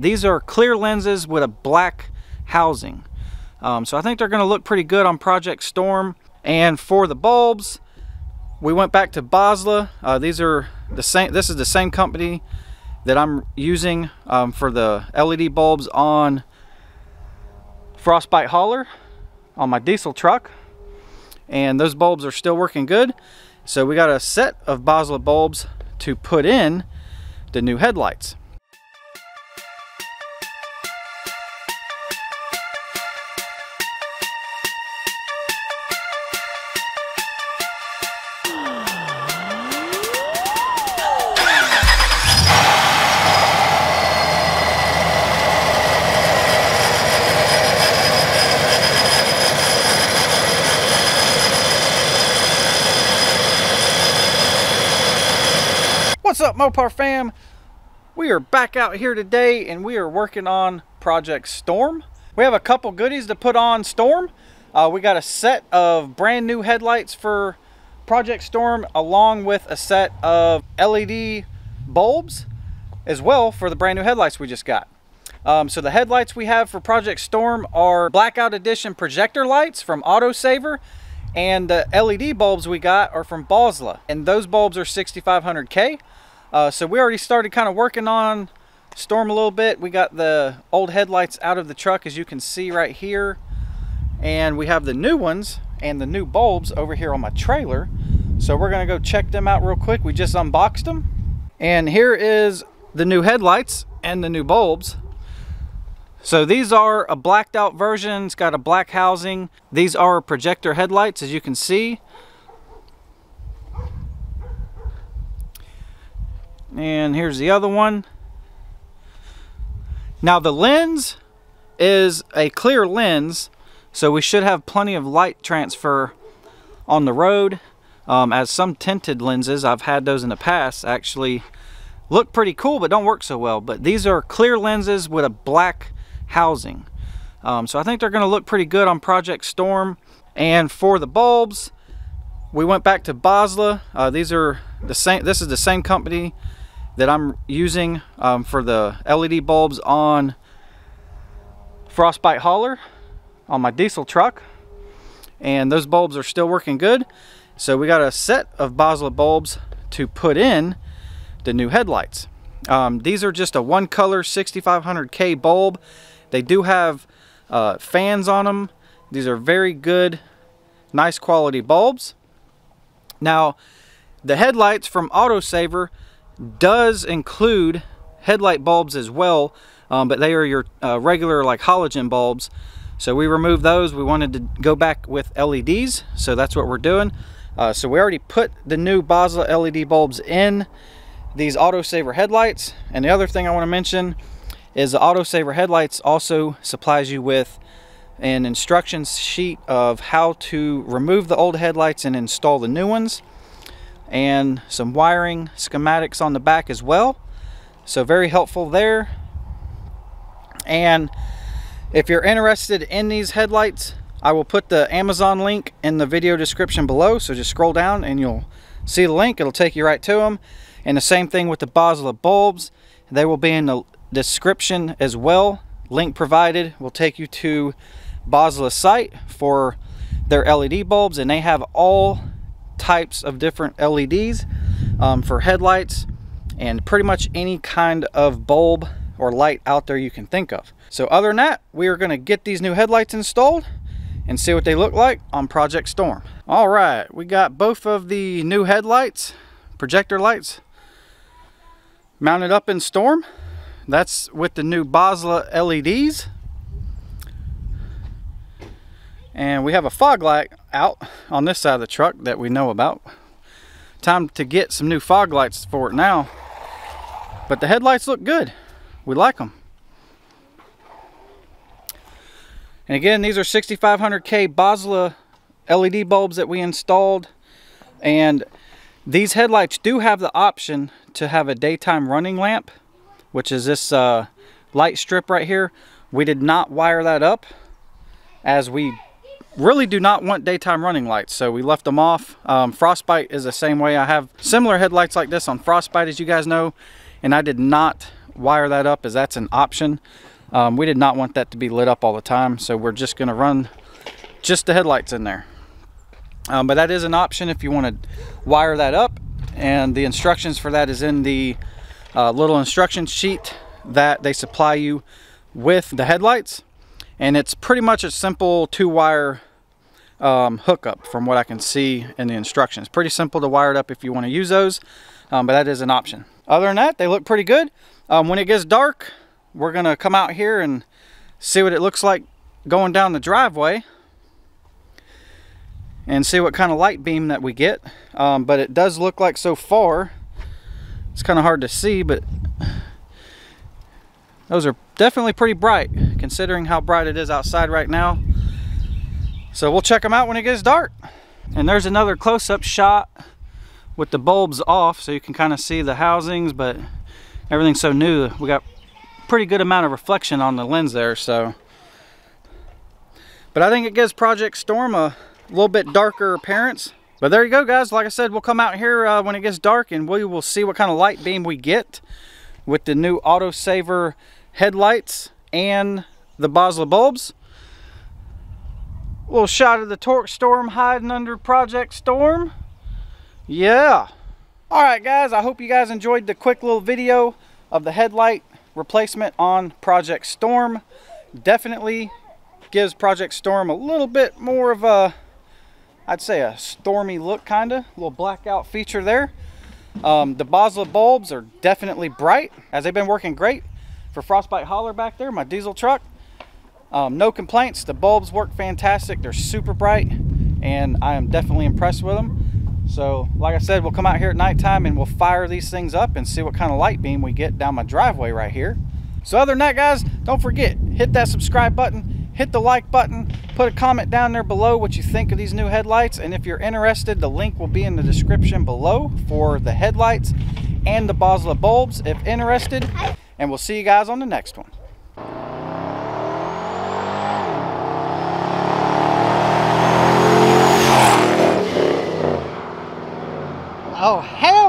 These are clear lenses with a black housing. Um, so I think they're going to look pretty good on Project Storm. And for the bulbs, we went back to Boslla. Uh, these are the same. This is the same company that I'm using um, for the LED bulbs on Frostbite Hauler on my diesel truck. And those bulbs are still working good. So we got a set of Boslla bulbs to put in the new headlights. What's up Mopar fam? We are back out here today and we are working on Project Storm. We have a couple goodies to put on Storm. Uh, we got a set of brand new headlights for Project Storm along with a set of LED bulbs as well for the brand new headlights we just got. Um, so the headlights we have for Project Storm are Blackout Edition projector lights from Autosaver and the LED bulbs we got are from Boslla, and those bulbs are 6500K. Uh, so we already started kind of working on Storm a little bit. We got the old headlights out of the truck as you can see right here. And we have the new ones and the new bulbs over here on my trailer. So we're gonna go check them out real quick. We just unboxed them. And here is the new headlights and the new bulbs. So these are a blacked out version. It's got a black housing. These are projector headlights as you can see. And here's the other one. Now the lens is a clear lens, so we should have plenty of light transfer on the road. Um, as some tinted lenses, I've had those in the past, actually look pretty cool but don't work so well. But these are clear lenses with a black housing. Um, so I think they're going to look pretty good on Project Storm. And for the bulbs, we went back to Boslla. Uh, these are the same. This is the same company that I'm using um, for the LED bulbs on Frostbite Hauler on my diesel truck. And those bulbs are still working good. So we got a set of Boslla bulbs to put in the new headlights. Um, these are just a one color 6500K bulb. They do have uh, fans on them. These are very good, nice quality bulbs. Now, the headlights from Autosaver does include headlight bulbs as well, um, but they are your uh, regular like halogen bulbs. So we removed those. We wanted to go back with LEDs, so that's what we're doing. Uh, so we already put the new Boslla LED bulbs in these autosaver headlights. And the other thing I want to mention is the autosaver headlights also supplies you with an instructions sheet of how to remove the old headlights and install the new ones and some wiring schematics on the back as well. So very helpful there. And if you're interested in these headlights, I will put the Amazon link in the video description below. So just scroll down and you'll see the link. It'll take you right to them. And the same thing with the Boslla bulbs. They will be in the description as well. Link provided will take you to Boslla's site for their LED bulbs and they have all types of different LEDs um, for headlights and pretty much any kind of bulb or light out there you can think of. So other than that, we are going to get these new headlights installed and see what they look like on Project Storm. All right, we got both of the new headlights, projector lights, mounted up in Storm. That's with the new Boslla LEDs. And we have a fog light out on this side of the truck that we know about. Time to get some new fog lights for it now. But the headlights look good. We like them. And again, these are 6500K Boslla LED bulbs that we installed. And these headlights do have the option to have a daytime running lamp, which is this uh, light strip right here. We did not wire that up as we really do not want daytime running lights so we left them off um, frostbite is the same way i have similar headlights like this on frostbite as you guys know and i did not wire that up as that's an option. Um, we did not want that to be lit up all the time, so we're just gonna run just the headlights in there. Um, but that is an option if you want to wire that up and the instructions for that is in the uh, little instruction sheet that they supply you with the headlights and it's pretty much a simple two wire um, hookup from what I can see in the instructions. Pretty simple to wire it up if you want to use those, um, but that is an option. Other than that, they look pretty good. Um, when it gets dark, we're gonna come out here and see what it looks like going down the driveway and see what kind of light beam that we get. Um, but it does look like so far, it's kind of hard to see, but those are definitely pretty bright considering how bright it is outside right now. So we'll check them out when it gets dark. And there's another close-up shot with the bulbs off so you can kind of see the housings, but everything's so new. We got pretty good amount of reflection on the lens there, so. But I think it gives Project Storm a little bit darker appearance. But there you go, guys. Like I said, we'll come out here uh, when it gets dark and we will see what kind of light beam we get with the new autosaver headlights and the Boslla bulbs. A little shot of the TorqStorm hiding under Project Storm. Yeah. All right, guys. I hope you guys enjoyed the quick little video of the headlight replacement on Project Storm. Definitely gives Project Storm a little bit more of a I'd say a stormy look kind of, little blackout feature there. Um, the Boslla bulbs are definitely bright as they've been working great for Frostbite Hauler back there, my diesel truck. Um, no complaints, the bulbs work fantastic. They're super bright and I am definitely impressed with them. So like I said, we'll come out here at nighttime and we'll fire these things up and see what kind of light beam we get down my driveway right here. So other than that guys, don't forget, hit that subscribe button, hit the like button, put a comment down there below what you think of these new headlights, and if you're interested, the link will be in the description below for the headlights and the Boslla bulbs if interested, and we'll see you guys on the next one. Oh, hell!